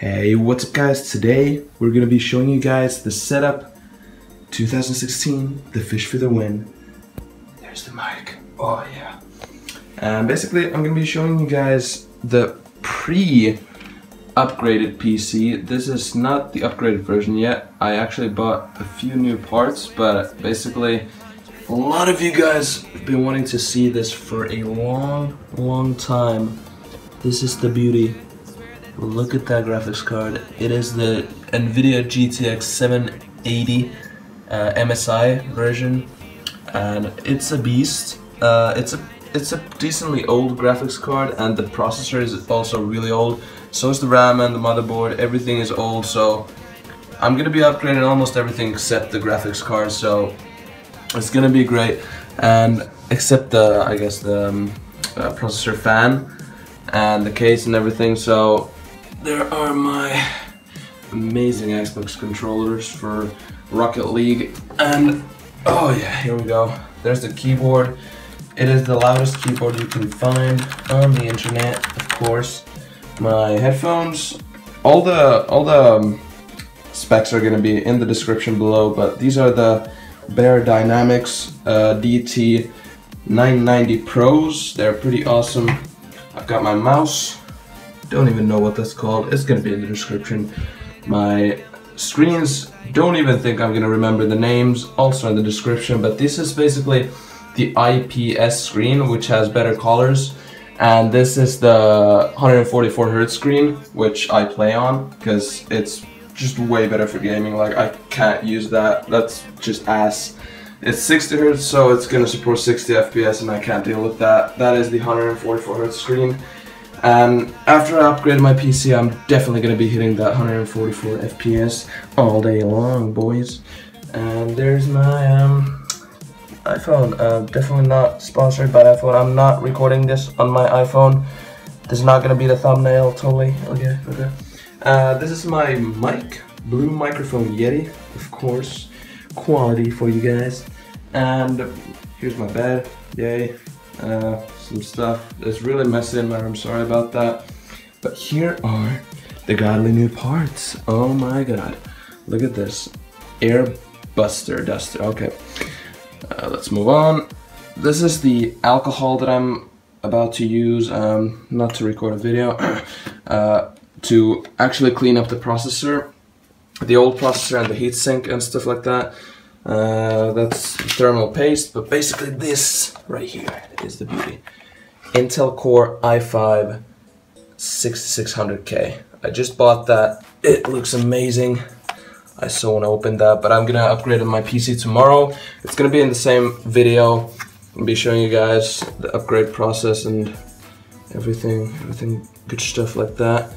Hey, what's up guys? Today we're gonna be showing you guys the setup 2016, the fish for the win. There's the mic. Oh yeah. And basically I'm gonna be showing you guys the pre upgraded PC. This is not the upgraded version yet. I actually bought a few new parts, but basically a lot of you guys have been wanting to see this for a long, long time. This is the beauty Look at that graphics card. It is the NVIDIA GTX 780 uh, MSI version, and it's a beast. Uh, it's a it's a decently old graphics card, and the processor is also really old. So is the RAM and the motherboard. Everything is old, so I'm gonna be upgrading almost everything except the graphics card. So it's gonna be great, and except the I guess the um, uh, processor fan and the case and everything. So there are my amazing Xbox controllers for Rocket League. And, oh yeah, here we go. There's the keyboard. It is the loudest keyboard you can find on the internet, of course. My headphones, all the, all the um, specs are gonna be in the description below, but these are the Beyerdynamics uh, DT 990 Pros. They're pretty awesome. I've got my mouse, don't even know what that's called. It's gonna be in the description. My screens, don't even think I'm gonna remember the names, also in the description, but this is basically the IPS screen, which has better colors. And this is the 144 hertz screen, which I play on, because it's just way better for gaming. Like, I can't use that. That's just ass. It's 60 hertz, so it's gonna support 60 FPS, and I can't deal with that. That is the 144 hertz screen. And after I upgrade my PC, I'm definitely going to be hitting that 144 FPS all day long, boys. And there's my um, iPhone. Uh, definitely not sponsored by iPhone. I'm not recording this on my iPhone. This is not going to be the thumbnail, totally. Okay, okay. Uh, this is my mic, Blue Microphone Yeti, of course. Quality for you guys. And here's my bed, yay. Uh, some stuff that's really messy in my room, sorry about that. But here are the godly new parts. Oh my god. Look at this. Air Buster Duster. Okay. Uh, let's move on. This is the alcohol that I'm about to use, um, not to record a video, uh, to actually clean up the processor, the old processor and the heatsink and stuff like that. Uh, that's thermal paste, but basically this right here is the beauty. Intel Core i5 6600K. I just bought that. It looks amazing. I so want to open that, but I'm gonna upgrade my PC tomorrow. It's gonna be in the same video. I'll be showing you guys the upgrade process and everything, everything good stuff like that.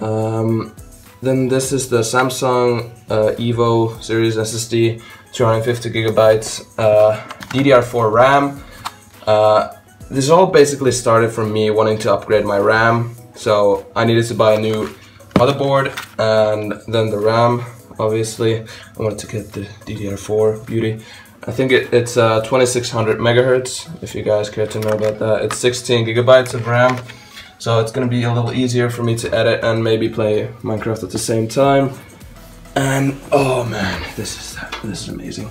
Um, then this is the Samsung uh, Evo series SSD, 250 gigabytes, uh, DDR4 RAM. Uh, this all basically started from me wanting to upgrade my RAM. So I needed to buy a new motherboard and then the RAM, obviously. I wanted to get the DDR4 beauty. I think it, it's uh, 2600 megahertz, if you guys care to know about that. It's 16 gigabytes of RAM, so it's gonna be a little easier for me to edit and maybe play Minecraft at the same time. And oh man, this is this is amazing.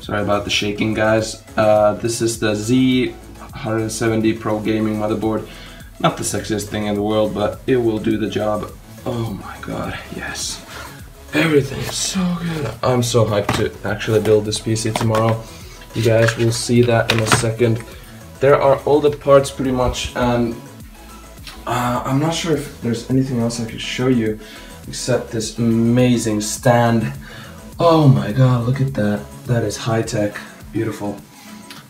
Sorry about the shaking, guys. Uh, this is the Z 170 Pro gaming motherboard. Not the sexiest thing in the world, but it will do the job. Oh my god, yes. Everything is so good. I'm so hyped to actually build this PC tomorrow. You guys will see that in a second. There are all the parts pretty much, and uh, I'm not sure if there's anything else I could show you except this amazing stand. Oh my god, look at that. That is high tech. Beautiful.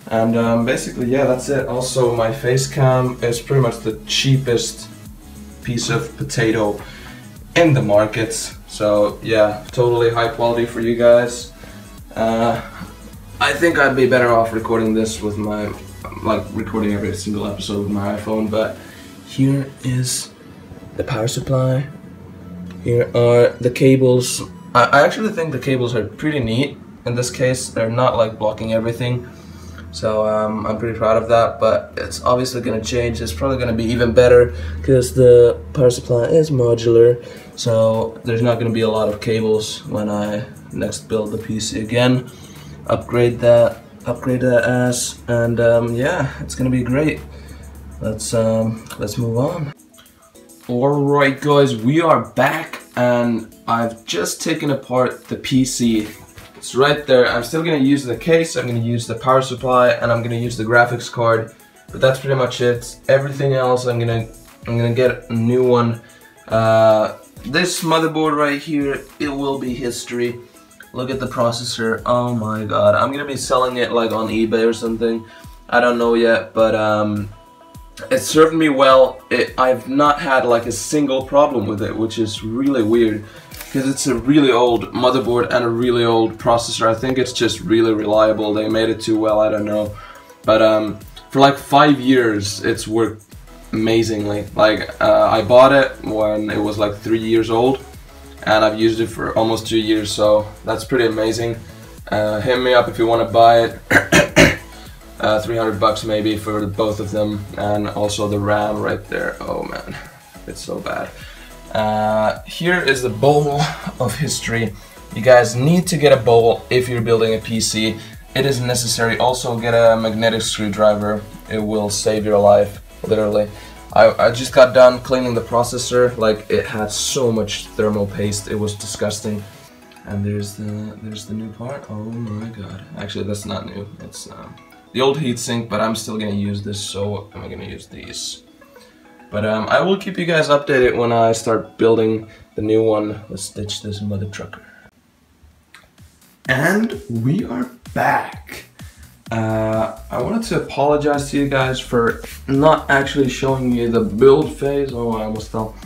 And um, basically, yeah, that's it. Also, my face cam is pretty much the cheapest piece of potato in the markets. So yeah, totally high quality for you guys. Uh, I think I'd be better off recording this with my, like recording every single episode with my iPhone, but here is the power supply. Here are the cables. I, I actually think the cables are pretty neat. In this case, they're not like blocking everything. So um, I'm pretty proud of that, but it's obviously gonna change. It's probably gonna be even better because the power supply is modular. So there's not gonna be a lot of cables when I next build the PC again. Upgrade that, upgrade that ass, and um, yeah, it's gonna be great. Let's um, let's move on. Alright guys, we are back and I've just taken apart the PC. It's right there. I'm still gonna use the case, I'm gonna use the power supply, and I'm gonna use the graphics card. But that's pretty much it. Everything else I'm gonna I'm gonna get a new one. Uh, this motherboard right here, it will be history. Look at the processor. Oh my god. I'm gonna be selling it like on eBay or something. I don't know yet, but um it served me well. It, I've not had like a single problem with it, which is really weird because it's a really old motherboard and a really old processor. I think it's just really reliable. They made it too well, I don't know. But um, for like five years, it's worked amazingly. Like uh, I bought it when it was like three years old and I've used it for almost two years, so that's pretty amazing. Uh, hit me up if you want to buy it. Uh, 300 bucks maybe for both of them and also the RAM right there. Oh man it's so bad. Uh, here is the bowl of history. You guys need to get a bowl if you're building a PC it is necessary. Also get a magnetic screwdriver. It will save your life literally. I, I just got done cleaning the processor. Like it had so much thermal paste. It was disgusting. And there's the there's the new part. Oh my god. Actually that's not new. It's um, the old heatsink, but I'm still gonna use this, so I'm gonna use these. But um, I will keep you guys updated when I start building the new one. Let's stitch this mother trucker. And we are back. Uh, I wanted to apologize to you guys for not actually showing you the build phase. Oh, I almost fell.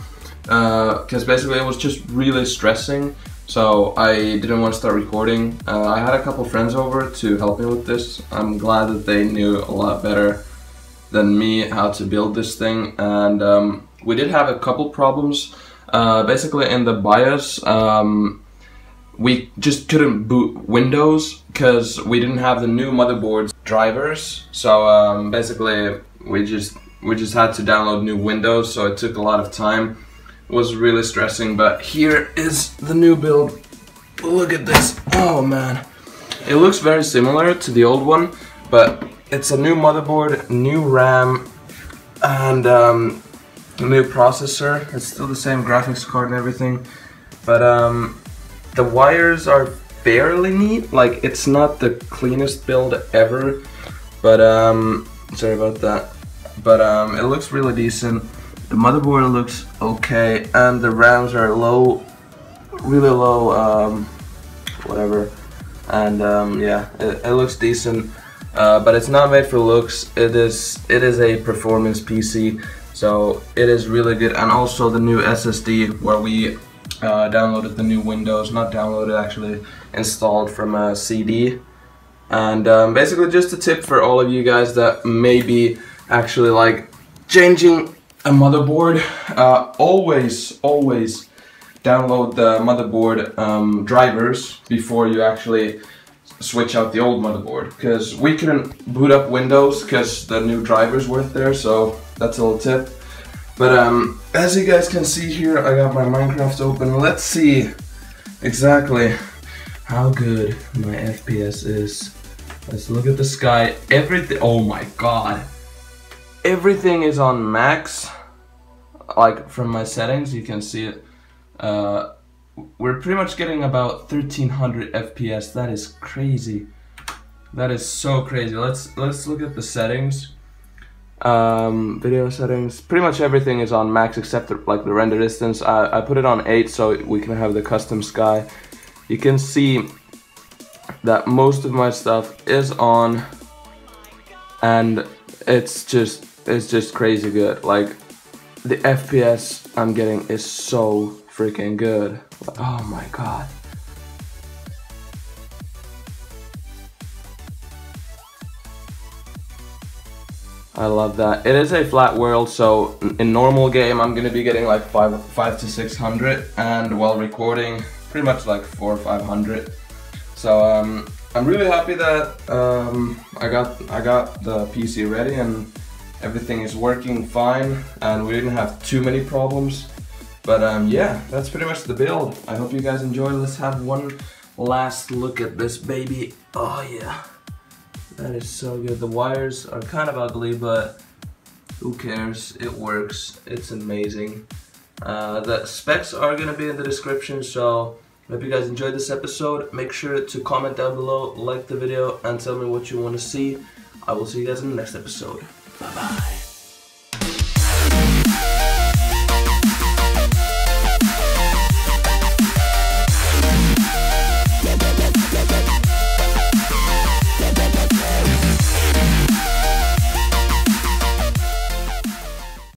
Because uh, basically it was just really stressing so I didn't want to start recording. Uh, I had a couple friends over to help me with this. I'm glad that they knew a lot better than me how to build this thing. And um, we did have a couple problems. Uh, basically in the BIOS, um, we just couldn't boot Windows because we didn't have the new motherboard's drivers. So um, basically we just we just had to download new Windows, so it took a lot of time was really stressing, but here is the new build. Look at this. Oh man. It looks very similar to the old one, but it's a new motherboard, new RAM, and um, new processor. It's still the same graphics card and everything, but um, the wires are fairly neat. Like, it's not the cleanest build ever, but um, sorry about that. But um, it looks really decent. The motherboard looks okay, and the RAMs are low, really low, um, whatever. And um, yeah, it, it, looks decent, uh, but it's not made for looks. It is it is a performance PC, so it is really good. And also the new SSD where we uh, downloaded the new Windows, not downloaded actually, installed from a CD. And um, basically just a tip for all of you guys that may be actually like changing a motherboard, uh, always, always download the motherboard um, drivers before you actually switch out the old motherboard because we couldn't boot up Windows because the new drivers weren't there so that's a little tip. But um, as you guys can see here I got my Minecraft open. Let's see exactly how good my FPS is. Let's look at the sky. Everything oh my god everything is on max like from my settings you can see it. Uh, we're pretty much getting about 1300 FPS that is crazy. That is so crazy. Let's let's look at the settings. Um, video settings. Pretty much everything is on max except the, like the render distance. I, I put it on 8 so we can have the custom sky. You can see that most of my stuff is on and it's just it's just crazy good like the FPS I'm getting is so freaking good. Oh my god. I love that. It is a flat world, so in normal game I'm gonna be getting like five, five to six hundred, and while recording, pretty much like four or five hundred. So um, I'm really happy that um, I got I got the PC ready and everything is working fine and we didn't have too many problems. But um, yeah, that's pretty much the build. I hope you guys enjoy. Let's have one last look at this baby. Oh yeah, that is so good. The wires are kind of ugly, but who cares? It works. It's amazing. Uh, the specs are gonna be in the description, so hope you guys enjoyed this episode. Make sure to comment down below, like the video, and tell me what you want to see. I will see you guys in the next episode. Bye bye.